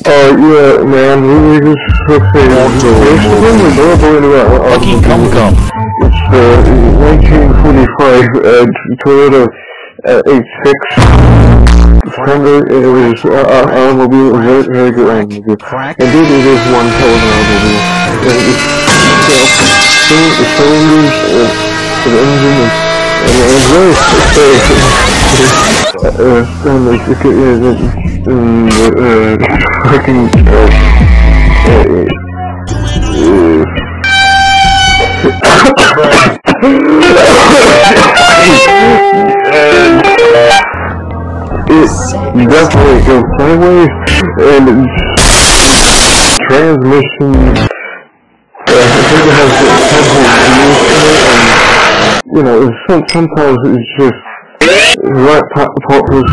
Uh, yeah, man, we were just okay. Basically, we're going to uh, Lucky Cum Cum. It's uh, 1945 uh, Toyota uh, 86 Defender. It was uh, uh, automobile, very, very good automobile. Indeed, it is one hell of an automobile. And it's, you know, the cylinders uh, the engine and, and it's very, it's very, uh, and like, it, it, it, and, uh, fucking, uh, it definitely goes sideways, and transmission, uh, I think it has, it has a and, you know, some, sometimes it's just right part, part was,